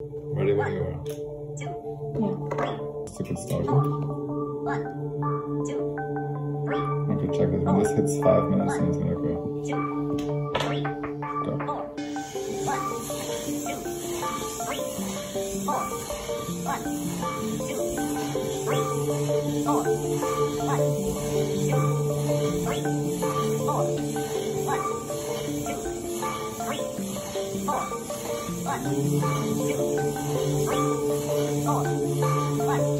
Ready when you are. Two, three. Stick it started. One, two, three. Okay, check this. When this hits five minutes, then it's gonna go. Two, One, two, three, four. One, two, three, four. One, one, two, one, one.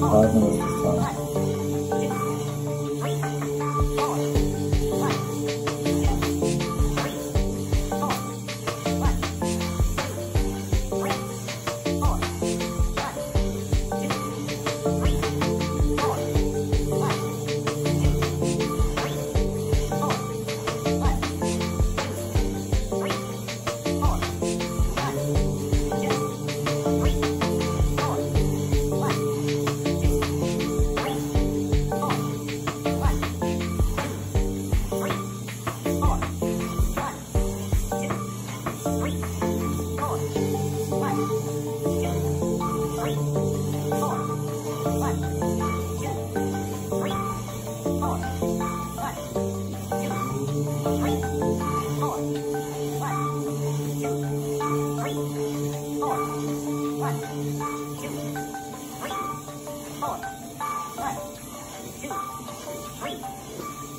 Five minutes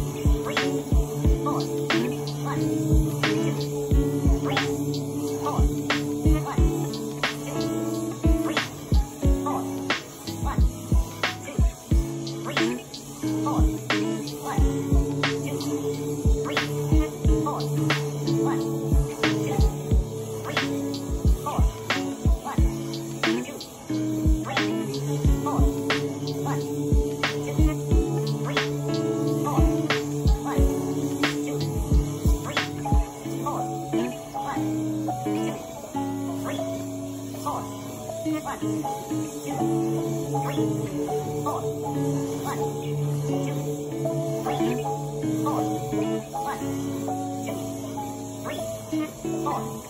Three, four, three, one. Four.